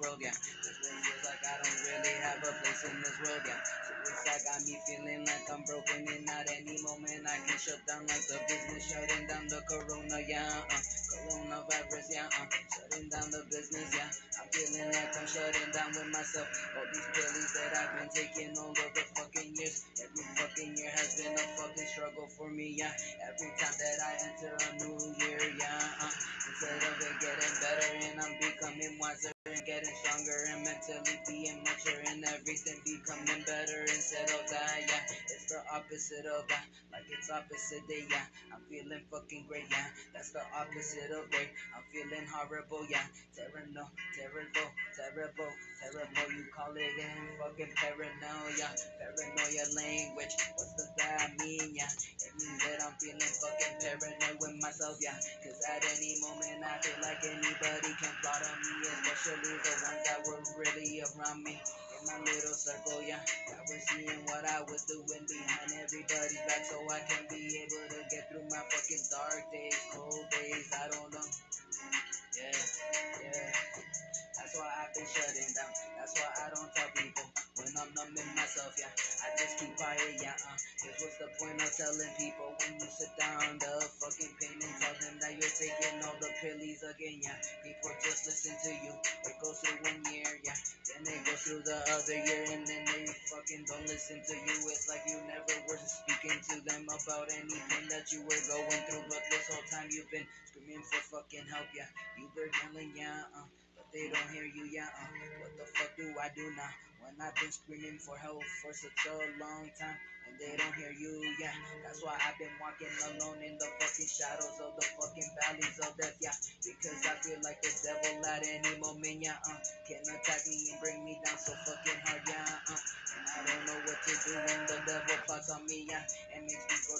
world, yeah. Really feels like I don't really have a place in this world, yeah. Suicide got me feeling like I'm broken, and at any moment I can shut down like the business shutting down the corona, yeah. Uh, coronavirus, yeah. Uh, shutting down the business, yeah. I'm feeling like I'm shutting down with myself. All these pills that I've been taking all of the fucking years. Every fucking year has been a fucking struggle for me, yeah. Every time that I enter a new year, yeah. Uh, instead of it getting better and I'm becoming wiser getting stronger and mentally being mature and everything becoming better instead of that, yeah. It's the opposite of that, like it's opposite day, yeah. I'm feeling fucking great, yeah. That's the opposite of great. I'm feeling horrible, yeah. Terrible, terrible, terrible, terrible. You call it in fucking paranoia, paranoia language. What's the that mean, yeah? It means that I'm feeling fucking paranoid with myself, yeah. Cause at any moment I feel like anybody can plot on me, especially the ones that were really around me. In my little circle, yeah. I was seeing what I was doing behind everybody's back so I can be able to get through my fucking dark days, cold days, I don't know. Yeah, yeah. That's why I've been shutting down. That's why I don't tell people when I'm numbing myself, yeah. I just keep quiet, yeah. Uh. Cause what's the point of telling people when you sit down the fucking pain and tell them that you're taking all the pillies again, yeah. People just listen to you. Goes one year, yeah. Then they go through the other year and then they fucking don't listen to you. It's like you never were speaking to them about anything that you were going through. But this whole time you've been screaming for fucking help, yeah. You were yelling, yeah, uh but they don't hear you, yeah. Uh, what the fuck do I do now? When I've been screaming for help for such a long time, they don't hear you, yeah. That's why I've been walking alone in the fucking shadows of the fucking valleys of death, yeah. Because I feel like the devil at any moment, yeah. Uh, can attack me and bring me down so fucking hard, yeah. Uh, and I don't know what to do when the devil plots on me, yeah. It makes me go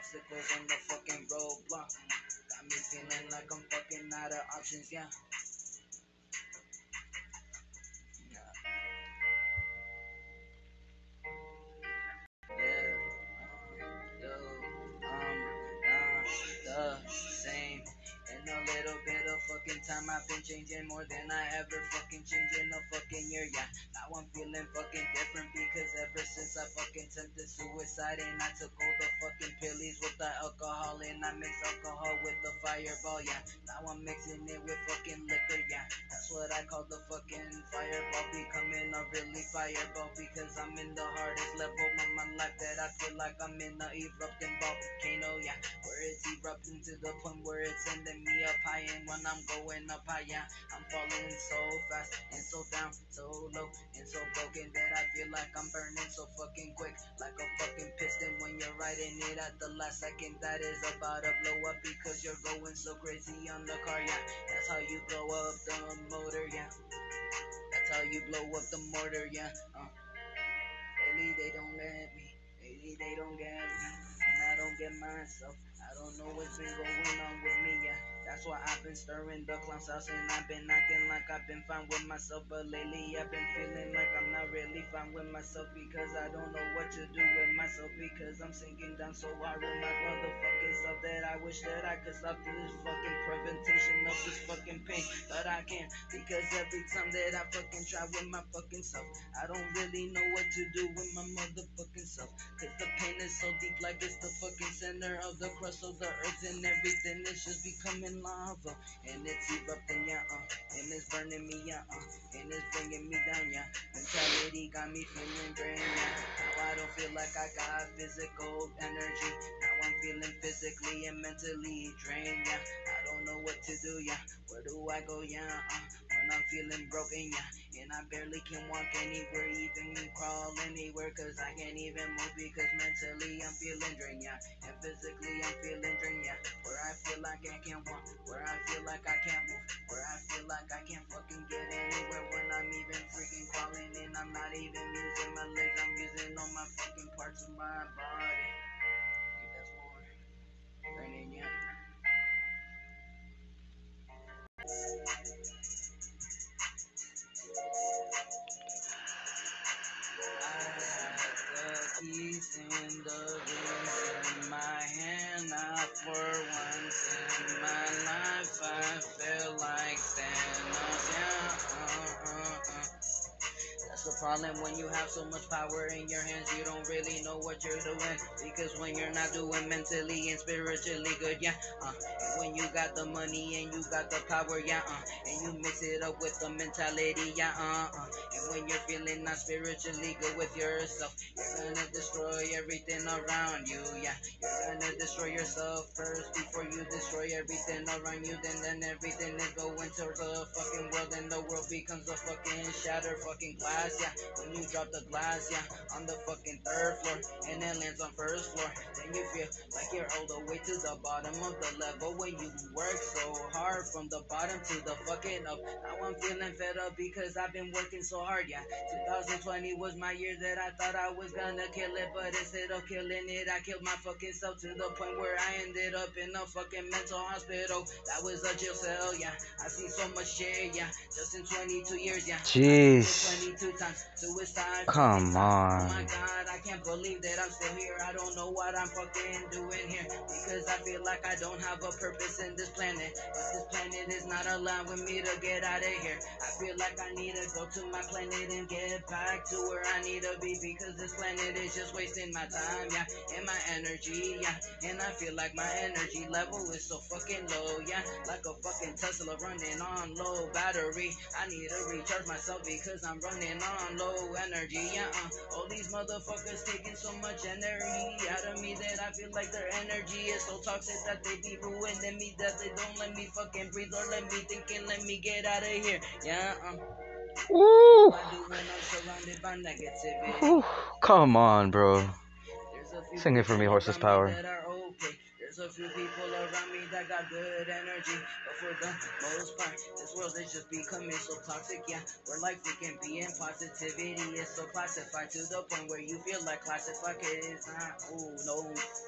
obstacles on the fucking roadblock got me feeling like I'm fucking out of options, yeah. Yeah. Fucking attempted suicide and I took all the fucking pillies with the alcohol and I mix alcohol with the fireball, yeah. Now I'm mixing it with fucking liquor, yeah. That's what I call the fucking fireball, becoming a really fireball because I'm in the hardest level of my life that I feel like I'm in a erupting volcano, yeah. Where it's erupting to the point where it's sending me up high and when I'm going up high, yeah, I'm falling so fast and so down, so low and so broken that I feel like I'm burning so fucking quick, like a fucking piston when you're riding it at the last second. That is about to blow up because you're going so crazy on the car, yeah. That's how you blow up the motor, yeah. That's how you blow up the mortar, yeah. Uh, lately they don't let me, lately they don't get me, and I don't get myself. Don't know what's been going on with me, yeah. That's why I've been stirring the clown's house and I've been acting like I've been fine with myself. But lately I've been feeling like I'm not really fine with myself because I don't know what to do with myself because I'm sinking down so hard with my motherfucking self that I wish that I could stop this fucking prevention of this fucking pain. But I can't because every time that I fucking try with my fucking self, I don't really know what to do with my motherfucking self. Cause the pain is so deep like it's the fucking center of the crust of the earth and everything is just becoming lava and it's erupting, yeah, uh, and it's burning me, yeah, uh, and it's bringing me down, yeah. Mentality got me feeling drained, yeah. Now I don't feel like I got physical energy. Now I'm feeling physically and mentally drained, yeah. I don't know what to do, yeah. Where do I go, yeah? Uh, when I'm feeling broken, yeah. And I barely can walk anywhere, even crawl anywhere, cause I can't even move because mentally I'm feeling drained, yeah. And physically I'm feeling drained, yeah. Where I feel like I can't walk, where I feel like I can't move, where I feel like I can't fucking get anywhere when I'm even freaking crawling and I'm not even using my legs, I'm using all my fucking parts of my body. Problem when you have so much power in your hands, you don't really know what you're doing. Because when you're not doing mentally and spiritually good, yeah. Uh, when you got the money and you got the power, yeah. Uh, and you mix it up with the mentality, yeah. Uh, uh. When you're feeling not spiritually good with yourself, you're gonna destroy everything around you, yeah. You're gonna destroy yourself first before you destroy everything around you. Then, then everything is going to the fucking world, and the world becomes a fucking shattered fucking glass, yeah. When you drop the glass, yeah, on the fucking third floor, and it lands on first floor, then you feel like you're all the way to the bottom of the level when you work so hard from the bottom to the fucking up. Now I'm feeling fed up because I've been working so hard, yeah. 2020 was my year that I thought I was gonna kill it, but instead of killing it, I killed my fucking self to the point where I ended up in a fucking mental hospital. That was a jail cell, yeah. I seen so much shit, yeah. Just in 22 years, yeah. Jeez. 22 times suicide. Come 20 times. Oh my on. god, I can't believe that I'm still here. I don't know what I'm fucking doing here. Because I feel like I don't have a purpose in this planet. But this planet is not allowing me to get out of here. I feel like I need to go to my planet and get back to where I need to be. Because this planet is just wasting my time, yeah. And my energy, yeah. And I feel like my energy level is so fucking low, yeah. Like a fucking Tesla running on low battery. I need to recharge myself because I'm running on low energy, yeah. Uh. All these motherfuckers taking so much energy out of me that I feel like their energy is so toxic that they be ruining me. That they don't let me fucking breathe or let me think and let me get out of here, yeah. Uh. Ooh. I do when I'm surrounded by negativity. Whew. Come on, bro. There's a few Sing it for me, Horseless Power. A few people around me that got good energy, but for the most part, this world is just becoming so toxic. Yeah, Where life we're like freaking being positivity is so classified to the point where you feel like classified is not. Ooh, no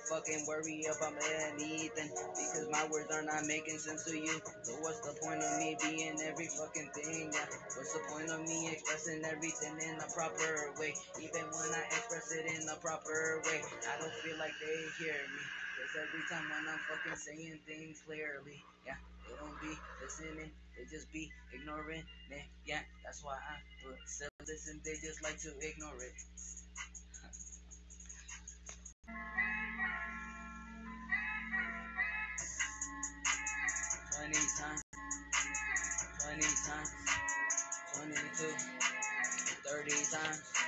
fucking worry about anything because my words are not making sense to you. So what's the point of me being every fucking thing? Yeah, what's the point of me expressing everything in the proper way? Even when I express it in the proper way, I don't feel like they hear me. Cause every time when I'm fucking saying things clearly, yeah, they don't be listening, they just be ignoring me. Yeah, that's why I put still listen, they just like to ignore it. Twenty times, twenty times, twenty-two, thirty times.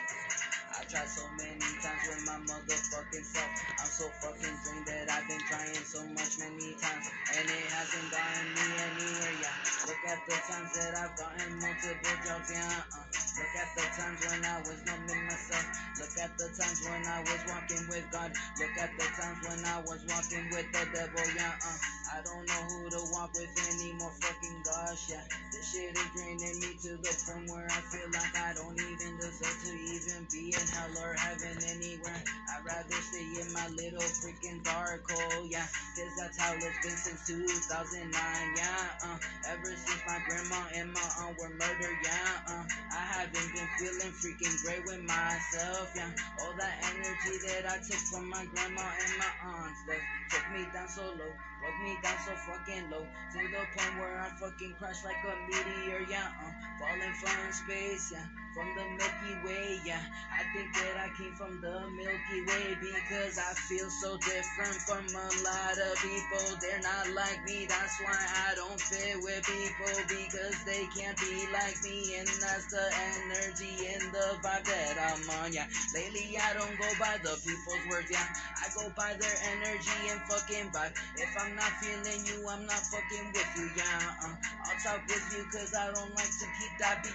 I tried so many times with my motherfucking self. I'm so fucking drained that I've been trying so much many times. And it hasn't gotten me anywhere, yeah. Look at the times that I've gotten multiple jobs, yeah. Uh. Look at the times when I was numbing myself. Look at the times when I was walking with God. Look at the times when I was walking with the devil, yeah. Uh. I don't know who to walk with anymore, fucking gosh, yeah. This shit is draining me to the point where I feel like I don't even deserve to even be in hell or heaven anywhere. I'd rather stay in my little freaking dark hole, yeah. Cause that's how it's been since 2009, yeah. Uh, ever since my grandma and my aunt were murdered, yeah. Uh, I haven't been feeling freaking great with myself, yeah. All that energy that I took from my grandma and my aunts, that took me down so low, broke me down so fucking low, to the point where I fucking crashed like a meteor, yeah. Uh, falling from space, yeah. From the Milky Way, yeah. I think that I came from the Milky Way because I feel so different from a lot of people. They're not like me, that's why I don't fit with people because they can't be like me, and that's the energy and the vibe that I'm on, yeah. Lately, I don't go by the people's words, yeah. I go by their energy and fucking vibe. If I'm not feeling you, I'm not fucking with you, yeah. Uh, I'll talk with you cause I don't like to keep that beat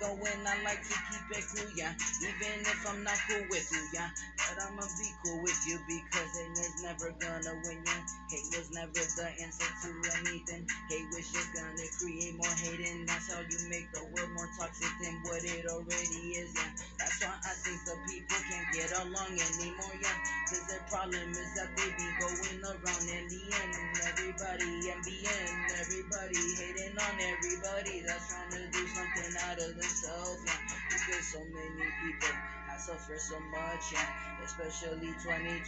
going. I like to keep it cool, yeah. Even if I'm not cool with you, yeah. But I'ma be cool with you because is never gonna win you. Hate was never the answer to anything. Hate was just gonna create more hate, and that's how you make the world more toxic than what it already is, yeah. That's why I think the people can't get along anymore, yeah. Cause their problem is that they be going around in the end. Everybody envying, everybody hating on everybody that's trying to do something out of themselves, yeah. Because so many people have suffered so much, yeah. Especially 2020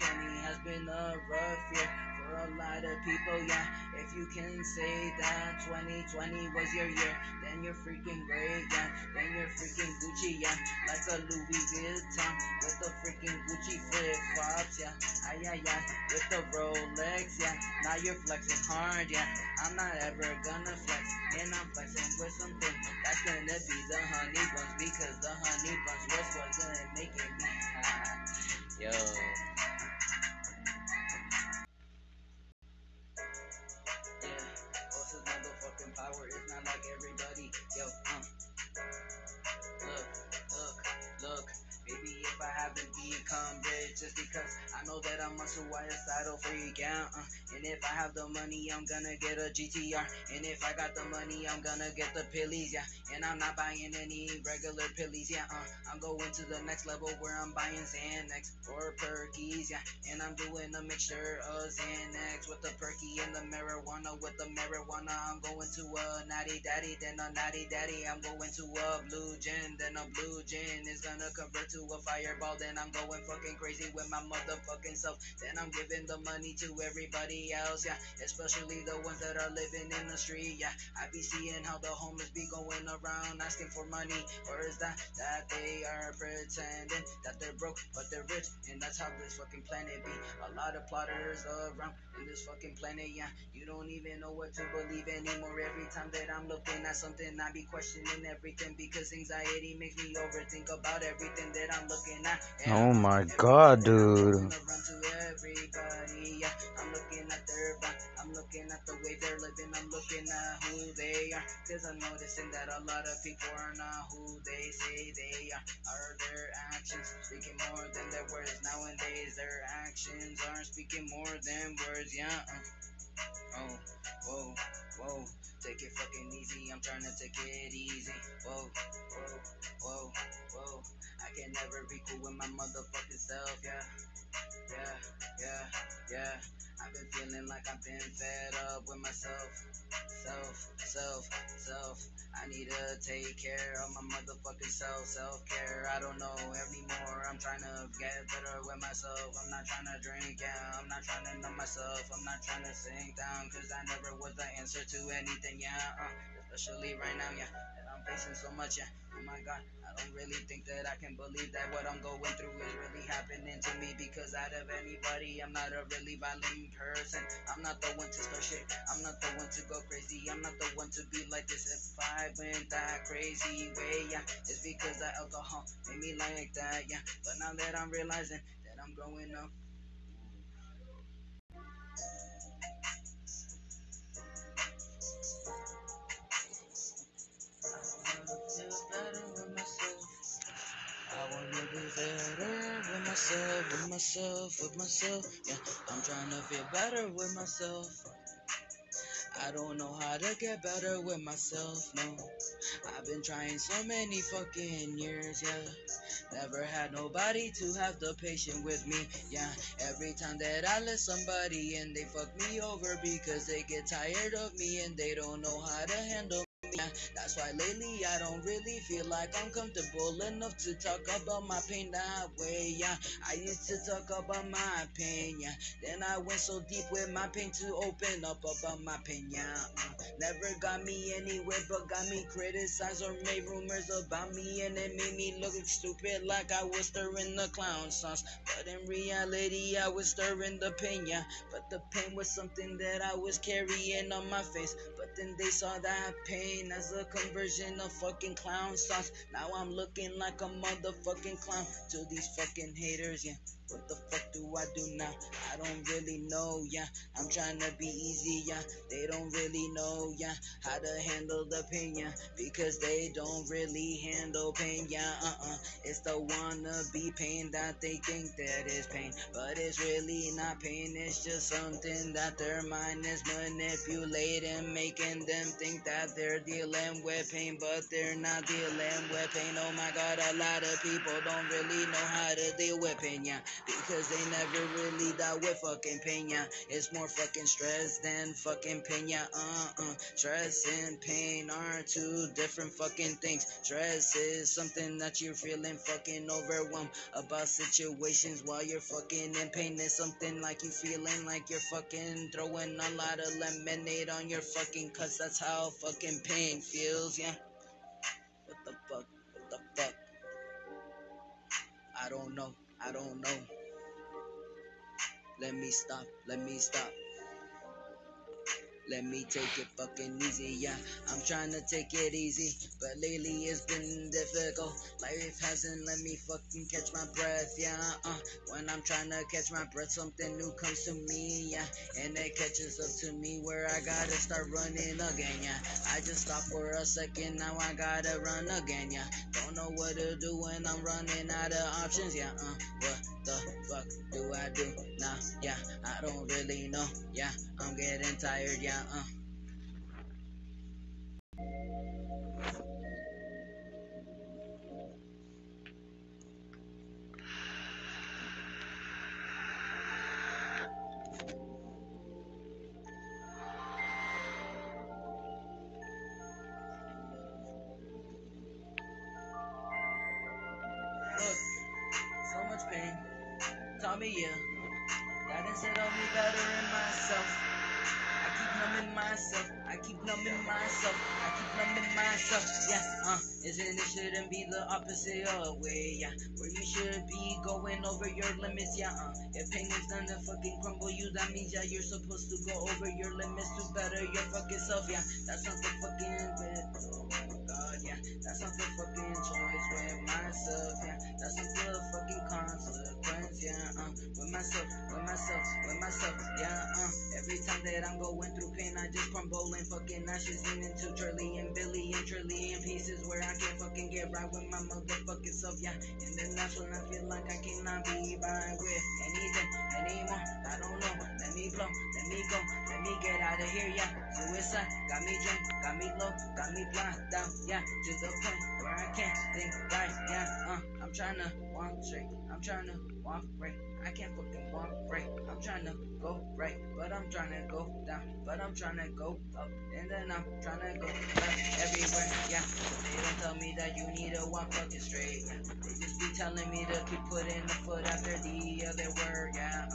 has been a rough year for a lot of people, yeah. If you can say that 2020 was your year, then you're freaking great, yeah. Then you're freaking Gucci, yeah. Like a Louis Vuitton with the freaking Gucci flip flops, yeah. Ay, ay, ay. With the Rolex, yeah. Now you're flexing hard, yeah. I'm not ever gonna flex, and I'm flexing with something that's gonna be the honey buns because the honey buns was what's gonna make it me high. Yo. you uh, and if I have the money, I'm gonna get a GTR. And if I got the money, I'm gonna get the pillies, yeah. And I'm not buying any regular pillies, yeah. Uh, I'm going to the next level where I'm buying Xanax or Perkies, yeah. And I'm doing a mixture of Xanax with the Perky and the marijuana. With the marijuana, I'm going to a natty daddy, then a natty daddy. I'm going to a blue gin, then a blue gin is gonna convert to a fireball. Then I'm going fucking crazy with my motherfucking self. Then I'm giving the money to everybody else, yeah. Especially the ones that are living in the street, yeah. I be seeing how the homeless be going around asking for money, or is that that they are pretending that they're broke but they're rich, and that's how this fucking planet be. A lot of plotters around in this fucking planet, yeah. You don't even know what to believe anymore. Every time that I'm looking at something, I be questioning everything because anxiety makes me overthink about everything that I'm looking at. Oh my god, dude. Yeah. I'm looking at their back, I'm looking at the way they're living, I'm looking at who they are. Cause I'm noticing that a lot of people are not who they say they are. Are their actions speaking more than their words? Nowadays, their actions aren't speaking more than words, yeah. Uh. Oh, whoa, whoa. Take it fucking easy, I'm trying to take it easy. Whoa, whoa, whoa, whoa. I can never be cool with my motherfucking self. Yeah, yeah. I've been feeling like I've been fed up with myself. Self, self, self. I need to take care of my motherfucking self. Self care, I don't know anymore. I'm trying to get better with myself. I'm not trying to drink, yeah. I'm not trying to numb myself. I'm not trying to sink down, cause I never was the answer to anything, yeah. Uh, especially right now, yeah. That I'm facing so much, yeah. Oh my god, I don't really think that I can believe that what I'm going through is really happening to me because out of anybody, I'm not a really violent person. I'm not the one to start shit. I'm not the one to go crazy. I'm not the one to be like this. If I went that crazy way, yeah, it's because the alcohol made me like that, yeah. But now that I'm realizing that I'm growing up. Myself. With myself, with myself. Yeah, I'm trying to feel better with myself. I don't know how to get better with myself, no. I've been trying so many fucking years, yeah. Never had nobody to have the patience with me, yeah. Every time that I let somebody in, they fuck me over because they get tired of me and they don't know how to handle that's why lately I don't really feel like I'm comfortable enough to talk about my pain that way. Yeah, I used to talk about my pain. Yeah, then I went so deep with my pain to open up about my pain. Yeah, never got me anywhere, but got me criticized or made rumors about me, and it made me look stupid like I was stirring the clown sauce. But in reality, I was stirring the pain. Yeah, but the pain was something that I was carrying on my face. But then they saw that pain as a conversion of fucking clown songs. Now I'm looking like a motherfucking clown to these fucking haters, yeah. What the fuck do I do now? I don't really know, yeah. I'm trying to be easy, yeah. They don't really know, yeah, how to handle the pain, yeah. Because they don't really handle pain, yeah, uh uh. It's the wannabe pain that they think that is pain. But it's really not pain, it's just something that their mind is manipulating, making them think that they're dealing with pain, but they're not dealing with pain. Oh my god, a lot of people don't really know how to deal with pain, yeah. Because they never really dealt with fucking pain, yeah. It's more fucking stress than fucking pain, yeah. Uh uh. Stress and pain are two different fucking things. Stress is something that you're feeling fucking overwhelmed about situations while you're fucking in pain. It's something like you feeling like you're fucking throwing a lot of lemonade on your fucking cuts. That's how fucking pain feels, yeah. What the fuck? What the fuck? I don't know. I don't know. Let me stop. Let me stop. Let me take it fucking easy, yeah. I'm trying to take it easy, but lately it's been difficult. Life hasn't let me fucking catch my breath, yeah. Uh, when I'm trying to catch my breath, something new comes to me, yeah. And it catches up to me where I gotta start running again, yeah. I just stopped for a second, now I gotta run again, yeah. Don't know what to do when I'm running out of options, yeah. Uh, what the fuck do I do now? Yeah, I don't really know, yeah. I'm getting tired, yeah. Uh. Look, so much pain. Taught me, yeah. Guidance said of me better in myself. Keep numbing myself. I keep numbing myself. I keep numbing myself. Yeah, uh, isn't it shouldn't be the opposite of way? Yeah, where you should be going over your limits. Yeah, uh, if pain is done to fucking crumble you, that means yeah you're supposed to go over your limits to better your fucking self. Yeah, that's not the fucking. Oh my god, yeah, that's not the fucking choice with myself. Yeah, that's not the fucking consequence. Yeah, uh, with myself, with myself, myself. Yeah, uh, every time that I'm going through pain, I just crumble and fucking ashes in into trillion, billion, trillion pieces where I can't fucking get right with my motherfucking self. Yeah, and then that's when I feel like I cannot be right with anything anymore. I don't know. Let me blow, let me go, let me get out of here. Yeah, suicide got me drunk, got me low, got me blind down. Yeah, to the point where I can't think right. Yeah, uh, I'm trying to walk straight. I'm trying to walk right. I can't fucking walk right. I'm trying to go right, but I'm trying to go down. But I'm trying to go up, and then I'm trying to go left everywhere. Yeah, they don't tell me that you need to walk fucking straight. Yeah, they just be telling me to keep putting the foot after the other word. Yeah,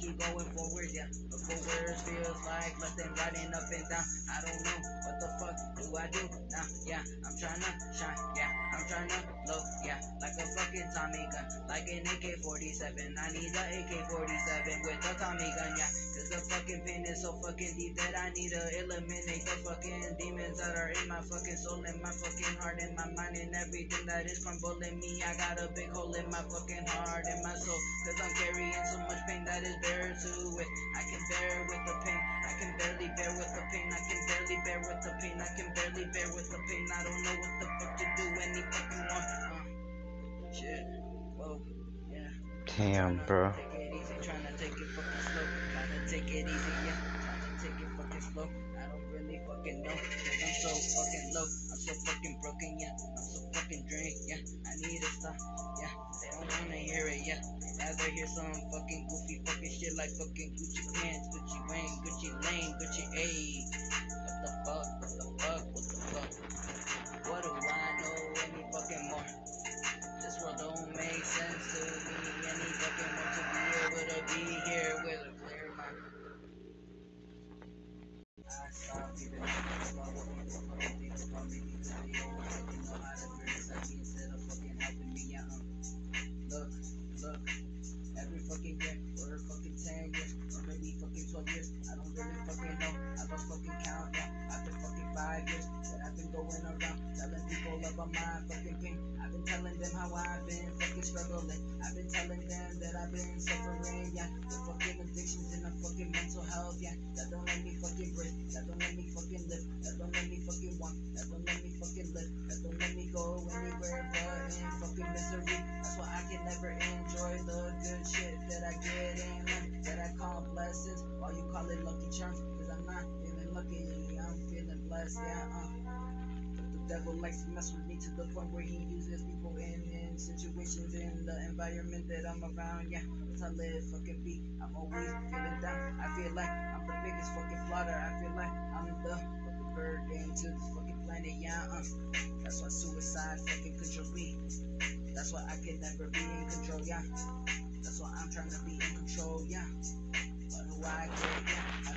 keep going forward. Yeah, but forward feels like and riding up and down. I don't know what the fuck do I do now. Yeah, I'm trying to shine. Yeah, I'm trying to blow. Yeah, like a fucking Tommy gun, like an AK-47. I need a AK-47 with a Tommy gun. Yeah, cause the fucking pain is so fucking deep that I need to eliminate the fucking demons that are in my fucking soul, in my fucking heart, in my mind, and everything that is crumbling me. I got a big hole in my fucking heart and my soul, cause I'm carrying so much pain that is bare to it. I can bear with the pain, I can barely bear with the pain, I can barely bear with the pain, I can barely bear with the pain. I don't know what the fuck to do any fucking more. Uh, shit, whoa, yeah. Damn, bro. Take it easy, tryna take it fucking slow. Tryna take it easy, yeah. Tryna take it fucking slow. I don't really fucking know. Cause I'm so fucking low. So fucking broken, yeah. I'm so fucking drained, yeah. I need to stop, yeah. They don't wanna hear it, yeah. They rather hear some fucking goofy fucking shit like fucking Gucci pants, Gucci Wayne, Gucci Lane, Gucci A. What the fuck? Yeah. Uh. But the devil likes to mess with me to the point where he uses people in, in situations in the environment that I'm around. Yeah, that's how live fucking be. I'm always feeling down. I feel like I'm the biggest fucking plotter. I feel like I'm the fucking burden to this fucking planet. Yeah, uh. That's why suicide fucking controls me. That's why I can never be in control. Yeah, that's why I'm trying to be in control. Yeah. I I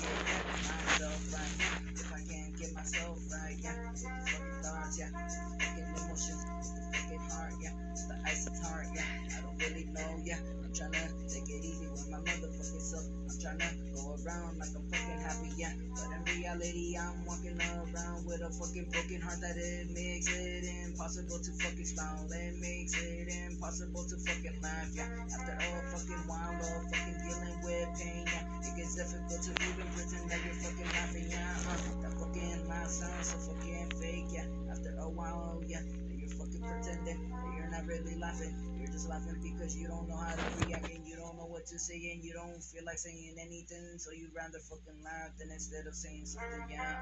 get myself right? If I can't get myself right, yeah. Fucking thoughts, yeah. Fucking emotions, yeah. The ice heart, yeah. I don't really know, yeah. I'm trying to take it easy with my motherfucking self. I'm trying to go around like I'm fucking happy, yeah. But in reality, I'm walking around with a fucking broken heart that it makes it impossible to fucking smile. It makes it impossible to fucking laugh, yeah. After all fucking while of fucking dealing with pain, yeah. It gets difficult to even pretend that you're fucking laughing, yeah. Uh, that fucking laugh sounds so fucking fake, yeah. After a while, yeah. Pretending that you're not really laughing. You're just laughing because you don't know how to react and you don't know what to say and you don't feel like saying anything. So you rather fucking laugh than instead of saying something, yeah.